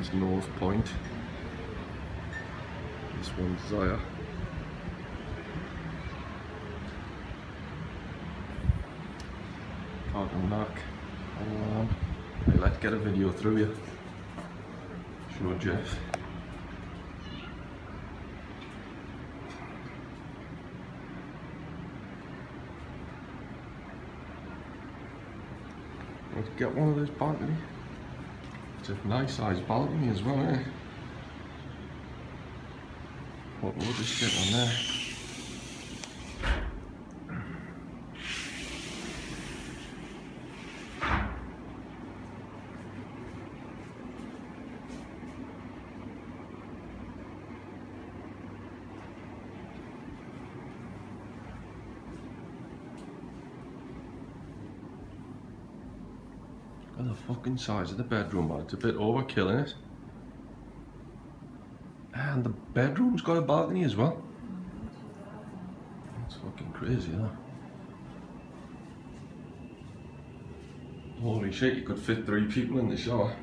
one's North Point. This one's Zire. Talking knock. Hang on. Um, hey, let's get a video through you. Sure, Jeff. Let's get one of those balcony. It's a nice sized balcony as well, eh? What we'll just get on there. The fucking size of the bedroom, man. It's a bit overkill, it? And the bedroom's got a balcony as well. That's fucking crazy, huh? Holy shit, you could fit three people in the shower.